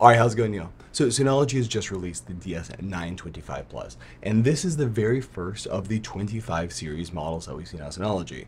All right, how's it going, Neil? So Synology has just released the DS925 Plus, and this is the very first of the 25 series models that we've seen on Synology.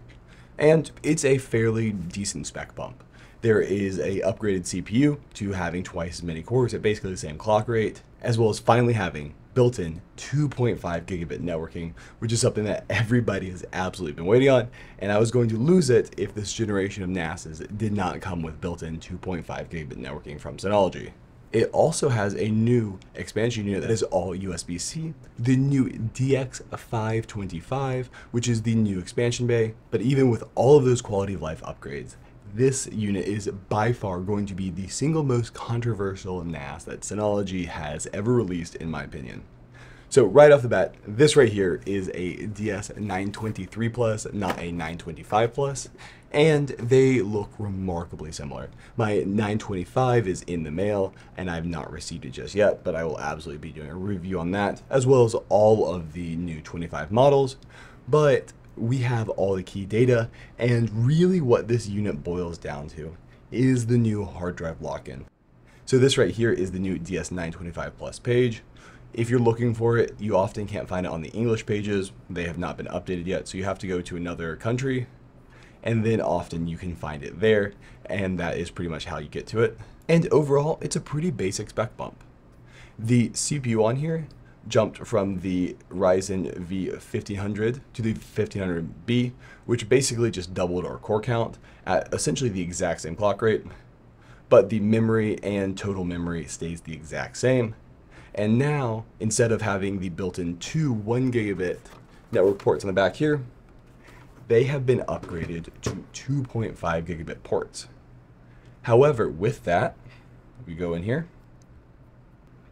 And it's a fairly decent spec bump. There is a upgraded CPU to having twice as many cores at basically the same clock rate, as well as finally having built-in 2.5 gigabit networking, which is something that everybody has absolutely been waiting on, and I was going to lose it if this generation of NASs did not come with built-in 2.5 gigabit networking from Synology. It also has a new expansion unit that is all USB-C, the new DX525, which is the new expansion bay, but even with all of those quality of life upgrades, this unit is by far going to be the single most controversial NAS that Synology has ever released in my opinion. So right off the bat, this right here is a DS923 Plus, not a 925 Plus, and they look remarkably similar. My 925 is in the mail, and I've not received it just yet, but I will absolutely be doing a review on that, as well as all of the new 25 models. But we have all the key data, and really what this unit boils down to is the new hard drive lock-in. So this right here is the new DS925 Plus page. If you're looking for it, you often can't find it on the English pages. They have not been updated yet, so you have to go to another country, and then often you can find it there, and that is pretty much how you get to it. And overall, it's a pretty basic spec bump. The CPU on here jumped from the Ryzen V1500 to the 1500B, which basically just doubled our core count at essentially the exact same clock rate, but the memory and total memory stays the exact same. And now, instead of having the built-in two 1 gigabit network ports on the back here, they have been upgraded to 2.5 gigabit ports. However, with that, we go in here,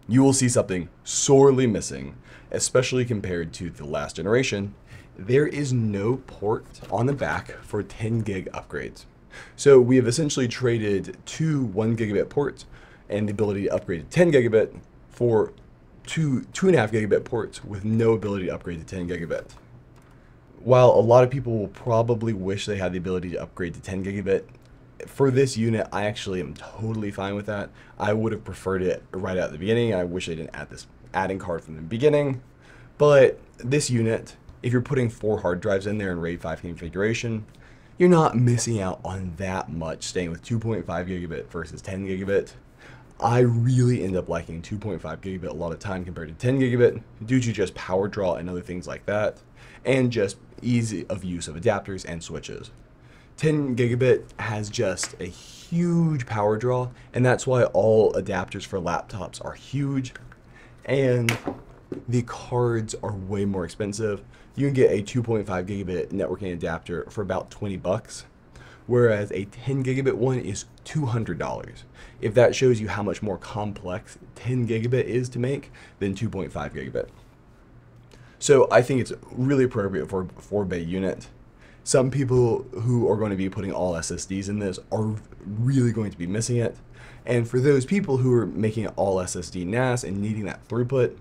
you will see something sorely missing, especially compared to the last generation. There is no port on the back for 10 gig upgrades. So we have essentially traded two 1 gigabit ports and the ability to upgrade to 10 gigabit for two 2.5 gigabit ports with no ability to upgrade to 10 gigabit. While a lot of people will probably wish they had the ability to upgrade to 10 gigabit, for this unit, I actually am totally fine with that. I would have preferred it right at the beginning. I wish they didn't add this add-in card from the beginning. But this unit, if you're putting four hard drives in there in RAID 5 configuration, you're not missing out on that much staying with 2.5 gigabit versus 10 gigabit. I really end up liking 2.5 gigabit a lot of time compared to 10 gigabit due to just power draw and other things like that, and just easy of use of adapters and switches. 10 gigabit has just a huge power draw, and that's why all adapters for laptops are huge. And the cards are way more expensive. You can get a 2.5 gigabit networking adapter for about 20 bucks, whereas a 10 gigabit one is $200. If that shows you how much more complex 10 gigabit is to make than 2.5 gigabit. So I think it's really appropriate for a 4 bay unit some people who are going to be putting all SSDs in this are really going to be missing it. And for those people who are making all SSD NAS and needing that throughput,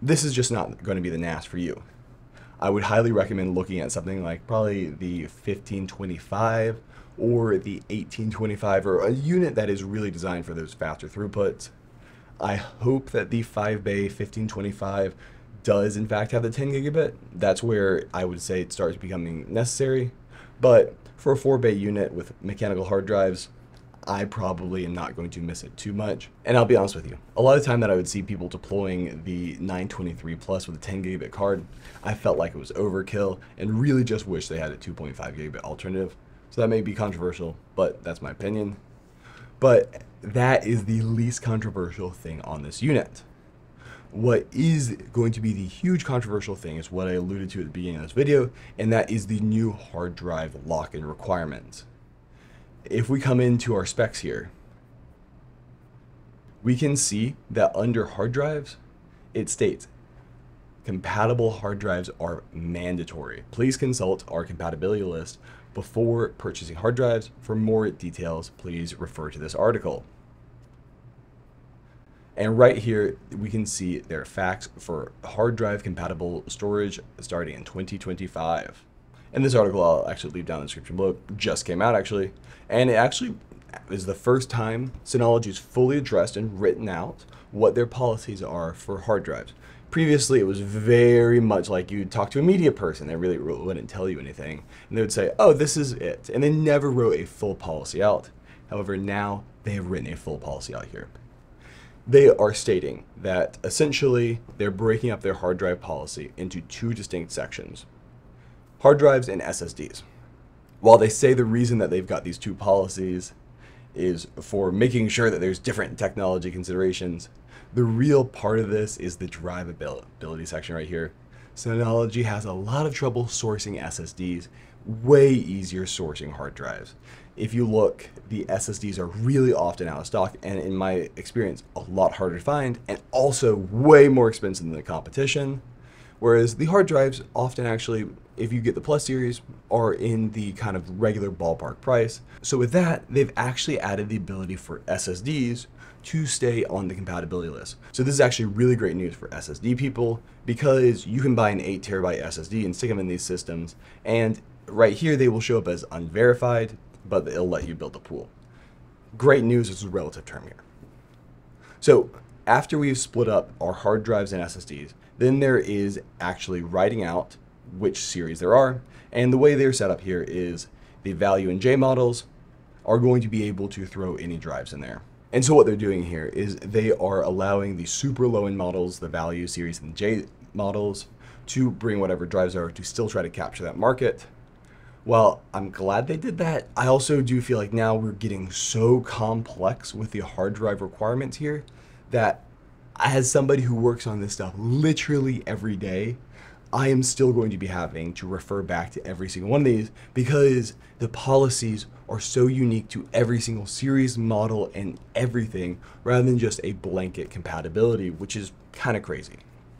this is just not going to be the NAS for you. I would highly recommend looking at something like probably the 1525 or the 1825 or a unit that is really designed for those faster throughputs. I hope that the 5 bay 1525 does in fact have the 10 gigabit, that's where I would say it starts becoming necessary. But for a 4 bay unit with mechanical hard drives, I probably am not going to miss it too much. And I'll be honest with you, a lot of time that I would see people deploying the 923 Plus with a 10 gigabit card, I felt like it was overkill and really just wish they had a 2.5 gigabit alternative. So that may be controversial, but that's my opinion. But that is the least controversial thing on this unit. What is going to be the huge controversial thing is what I alluded to at the beginning of this video, and that is the new hard drive lock-in requirements. If we come into our specs here, we can see that under hard drives, it states compatible hard drives are mandatory. Please consult our compatibility list before purchasing hard drives. For more details, please refer to this article. And right here, we can see their facts for hard drive compatible storage starting in 2025. And this article I'll actually leave down in the description below just came out actually. And it actually is the first time Synology's fully addressed and written out what their policies are for hard drives. Previously, it was very much like you'd talk to a media person. They really wouldn't tell you anything. And they would say, oh, this is it. And they never wrote a full policy out. However, now they have written a full policy out here. They are stating that essentially they're breaking up their hard drive policy into two distinct sections hard drives and SSDs. While they say the reason that they've got these two policies is for making sure that there's different technology considerations, the real part of this is the drivability section right here. Synology has a lot of trouble sourcing SSDs, way easier sourcing hard drives. If you look, the SSDs are really often out of stock, and in my experience, a lot harder to find, and also way more expensive than the competition. Whereas the hard drives often actually, if you get the Plus series, are in the kind of regular ballpark price. So with that, they've actually added the ability for SSDs to stay on the compatibility list. So this is actually really great news for SSD people because you can buy an 8 terabyte SSD and stick them in these systems and right here they will show up as unverified, but it'll let you build a pool. Great news is a relative term here. So after we've split up our hard drives and SSDs, then there is actually writing out which series there are. And the way they're set up here is the value in J models are going to be able to throw any drives in there. And so what they're doing here is they are allowing the super low end models, the value series and J models, to bring whatever drives are to still try to capture that market. Well, I'm glad they did that. I also do feel like now we're getting so complex with the hard drive requirements here that as somebody who works on this stuff literally every day, I am still going to be having to refer back to every single one of these because the policies are so unique to every single series, model, and everything rather than just a blanket compatibility, which is kind of crazy.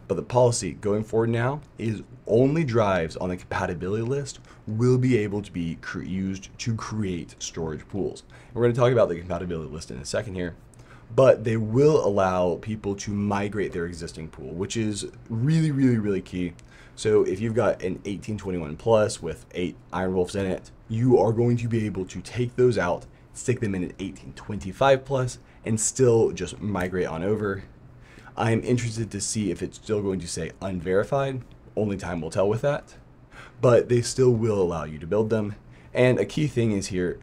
But the policy going forward now is only drives on the compatibility list will be able to be used to create storage pools. And we're going to talk about the compatibility list in a second here but they will allow people to migrate their existing pool, which is really, really, really key. So if you've got an 1821 plus with eight Iron Wolves in it, you are going to be able to take those out, stick them in an 1825 plus, and still just migrate on over. I'm interested to see if it's still going to say unverified. Only time will tell with that. But they still will allow you to build them. And a key thing is here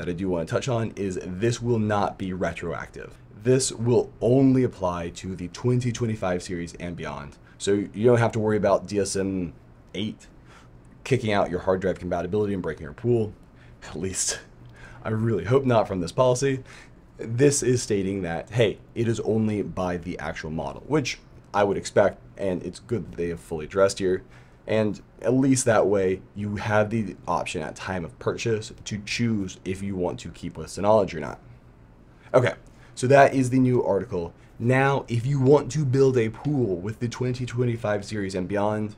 that I do want to touch on is this will not be retroactive. This will only apply to the 2025 series and beyond. So you don't have to worry about DSM 8 kicking out your hard drive compatibility and breaking your pool. At least I really hope not from this policy. This is stating that, hey, it is only by the actual model, which I would expect, and it's good that they have fully addressed here. And at least that way, you have the option at time of purchase to choose if you want to keep with Synology or not. Okay, so that is the new article. Now, if you want to build a pool with the 2025 series and beyond,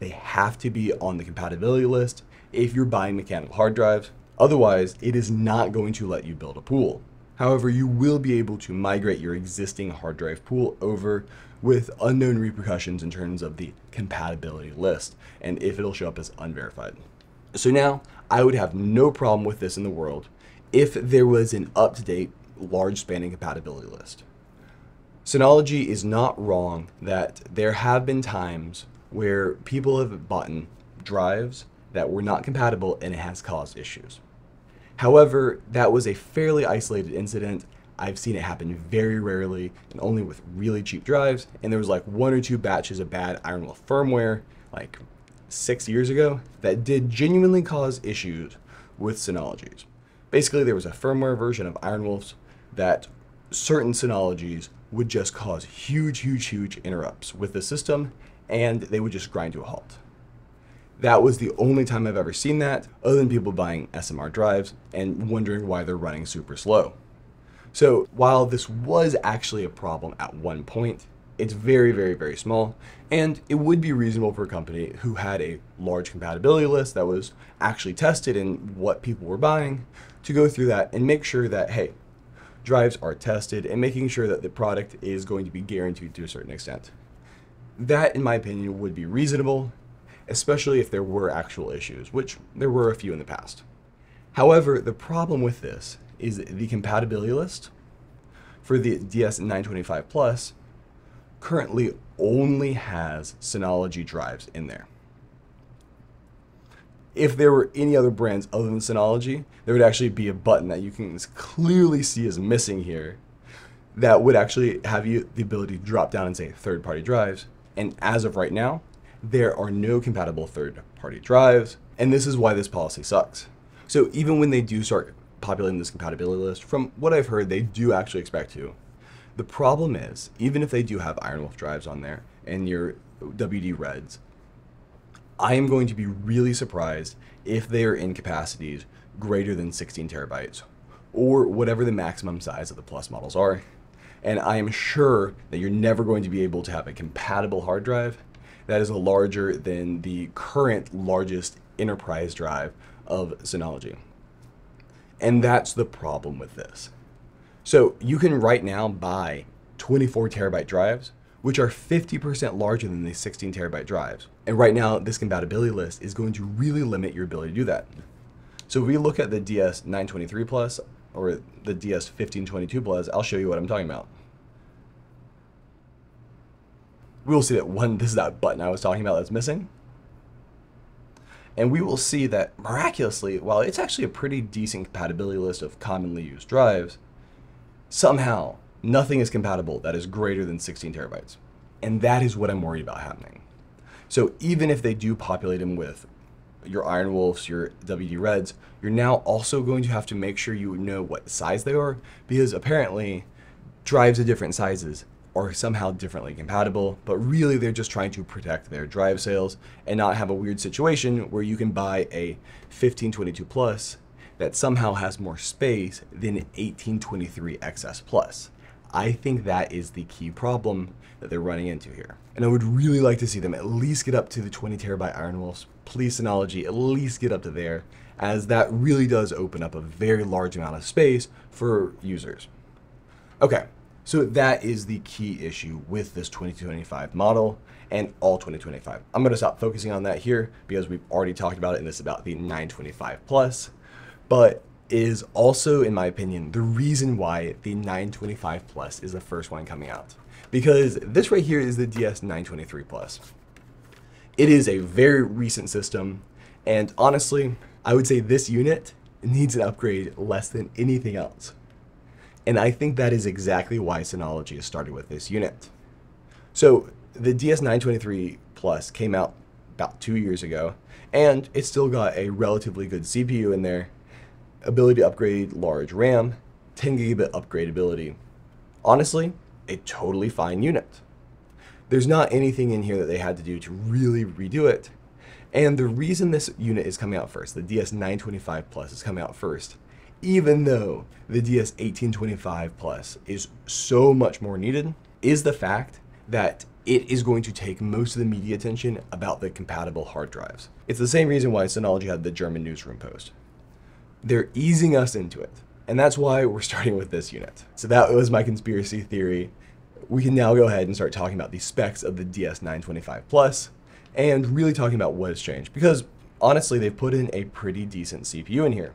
they have to be on the compatibility list if you're buying mechanical hard drives. Otherwise, it is not going to let you build a pool. However, you will be able to migrate your existing hard drive pool over with unknown repercussions in terms of the compatibility list and if it'll show up as unverified. So now, I would have no problem with this in the world if there was an up-to-date large spanning compatibility list. Synology is not wrong that there have been times where people have bought drives that were not compatible and it has caused issues. However, that was a fairly isolated incident. I've seen it happen very rarely and only with really cheap drives. And there was like one or two batches of bad Ironwolf firmware like six years ago that did genuinely cause issues with Synologies. Basically, there was a firmware version of Ironwolf's that certain Synologies would just cause huge, huge, huge interrupts with the system and they would just grind to a halt. That was the only time I've ever seen that, other than people buying SMR drives and wondering why they're running super slow. So while this was actually a problem at one point, it's very, very, very small, and it would be reasonable for a company who had a large compatibility list that was actually tested in what people were buying to go through that and make sure that, hey, drives are tested and making sure that the product is going to be guaranteed to a certain extent. That, in my opinion, would be reasonable, especially if there were actual issues, which there were a few in the past. However, the problem with this is the compatibility list for the DS925 Plus currently only has Synology drives in there. If there were any other brands other than Synology, there would actually be a button that you can clearly see is missing here that would actually have you the ability to drop down and say third party drives. And as of right now, there are no compatible third party drives. And this is why this policy sucks. So even when they do start populating this compatibility list, from what I've heard, they do actually expect to. The problem is, even if they do have IronWolf drives on there and your WD Reds, I am going to be really surprised if they are in capacities greater than 16 terabytes or whatever the maximum size of the Plus models are. And I am sure that you're never going to be able to have a compatible hard drive that is larger than the current largest enterprise drive of Synology. And that's the problem with this. So you can right now buy 24 terabyte drives, which are 50% larger than the 16 terabyte drives. And right now, this compatibility list is going to really limit your ability to do that. So if we look at the DS923 Plus or the DS1522 Plus, I'll show you what I'm talking about. We will see that one, this is that button I was talking about that's missing. And we will see that miraculously, while it's actually a pretty decent compatibility list of commonly used drives, somehow nothing is compatible that is greater than 16 terabytes. And that is what I'm worried about happening. So even if they do populate them with your Iron Wolves, your WD Reds, you're now also going to have to make sure you know what size they are because apparently drives of different sizes are somehow differently compatible, but really they're just trying to protect their drive sales and not have a weird situation where you can buy a 1522 Plus that somehow has more space than 1823 XS Plus. I think that is the key problem that they're running into here. And I would really like to see them at least get up to the 20 terabyte Iron Wolves. Please, Synology, at least get up to there, as that really does open up a very large amount of space for users. Okay, so that is the key issue with this 2025 model and all 2025. I'm going to stop focusing on that here because we've already talked about it and this is about the 925 plus, but is also, in my opinion, the reason why the 925 plus is the first one coming out. Because this right here is the DS923 plus. It is a very recent system, and honestly, I would say this unit needs an upgrade less than anything else. And I think that is exactly why Synology has started with this unit. So the DS923 Plus came out about two years ago, and it still got a relatively good CPU in there, ability to upgrade large RAM, 10 gigabit upgradability. Honestly, a totally fine unit. There's not anything in here that they had to do to really redo it. And the reason this unit is coming out first, the DS925 Plus is coming out first, even though the DS1825 Plus is so much more needed, is the fact that it is going to take most of the media attention about the compatible hard drives. It's the same reason why Synology had the German newsroom post. They're easing us into it, and that's why we're starting with this unit. So that was my conspiracy theory. We can now go ahead and start talking about the specs of the DS925 Plus and really talking about what has changed because honestly, they've put in a pretty decent CPU in here.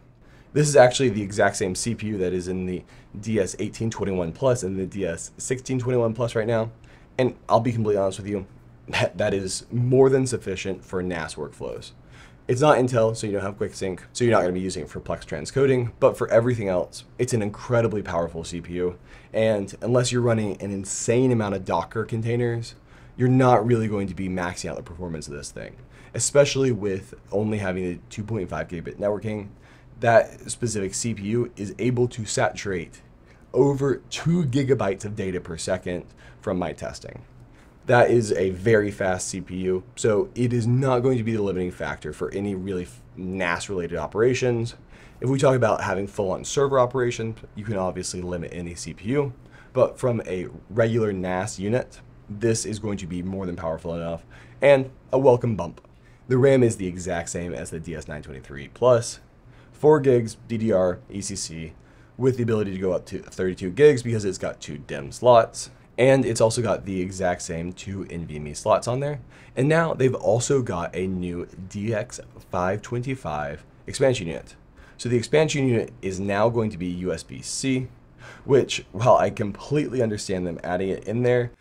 This is actually the exact same CPU that is in the DS1821 Plus and the DS1621 Plus right now. And I'll be completely honest with you, that, that is more than sufficient for NAS workflows. It's not Intel, so you don't have QuickSync, so you're not going to be using it for plex transcoding, but for everything else, it's an incredibly powerful CPU. And unless you're running an insane amount of Docker containers, you're not really going to be maxing out the performance of this thing, especially with only having the 2.5 gigabit networking that specific CPU is able to saturate over two gigabytes of data per second from my testing. That is a very fast CPU, so it is not going to be the limiting factor for any really NAS related operations. If we talk about having full on server operations, you can obviously limit any CPU, but from a regular NAS unit, this is going to be more than powerful enough and a welcome bump. The RAM is the exact same as the DS923 Plus, 4 gigs DDR ECC with the ability to go up to 32 gigs because it's got two DIMM slots. And it's also got the exact same two NVMe slots on there. And now they've also got a new DX525 expansion unit. So the expansion unit is now going to be USB-C, which, while I completely understand them adding it in there,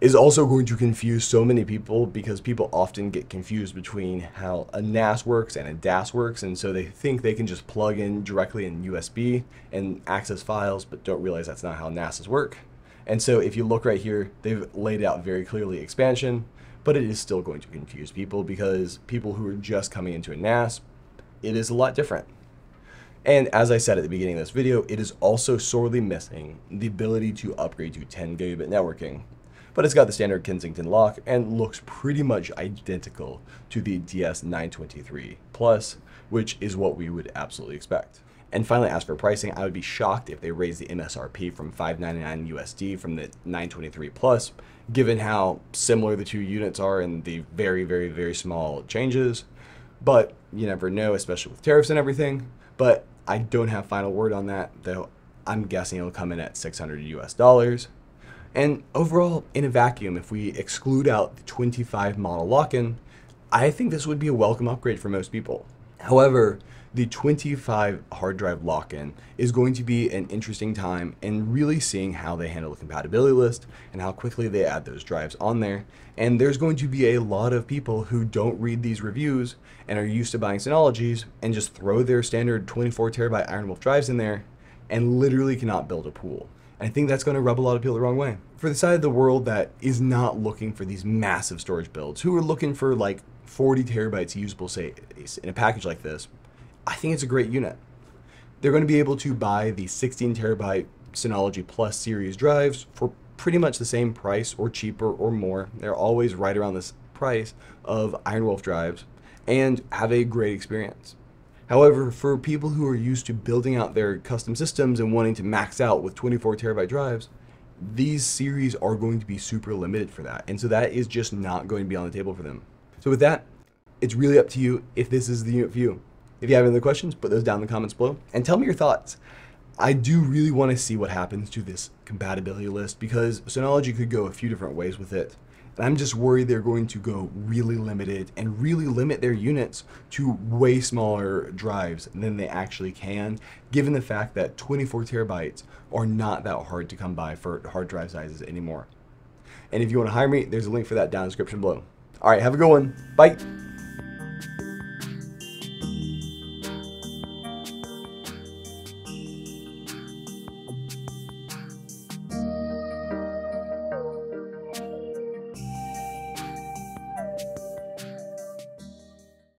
is also going to confuse so many people because people often get confused between how a NAS works and a DAS works, and so they think they can just plug in directly in USB and access files, but don't realize that's not how NASs work. And so if you look right here, they've laid out very clearly expansion, but it is still going to confuse people because people who are just coming into a NAS, it is a lot different. And as I said at the beginning of this video, it is also sorely missing the ability to upgrade to 10 gigabit networking. But it's got the standard Kensington lock and looks pretty much identical to the DS923 Plus, which is what we would absolutely expect. And finally, as for pricing, I would be shocked if they raised the MSRP from 599 USD from the 923 Plus, given how similar the two units are and the very, very, very small changes. But you never know, especially with tariffs and everything. But I don't have final word on that, though I'm guessing it'll come in at 600 US dollars. And overall, in a vacuum, if we exclude out the 25 model lock-in, I think this would be a welcome upgrade for most people. However, the 25 hard drive lock-in is going to be an interesting time in really seeing how they handle the compatibility list and how quickly they add those drives on there. And there's going to be a lot of people who don't read these reviews and are used to buying Synologies and just throw their standard 24 terabyte Iron Wolf drives in there and literally cannot build a pool. I think that's going to rub a lot of people the wrong way. For the side of the world that is not looking for these massive storage builds, who are looking for like 40 terabytes usable space in a package like this, I think it's a great unit. They're going to be able to buy the 16 terabyte Synology Plus series drives for pretty much the same price or cheaper or more. They're always right around this price of Iron Wolf drives and have a great experience. However, for people who are used to building out their custom systems and wanting to max out with 24 terabyte drives, these series are going to be super limited for that. And so that is just not going to be on the table for them. So with that, it's really up to you if this is the unit for you. If you have any other questions, put those down in the comments below and tell me your thoughts. I do really want to see what happens to this compatibility list because Synology could go a few different ways with it. And I'm just worried they're going to go really limited and really limit their units to way smaller drives than they actually can, given the fact that 24 terabytes are not that hard to come by for hard drive sizes anymore. And if you want to hire me, there's a link for that down in the description below. All right, have a good one. Bye.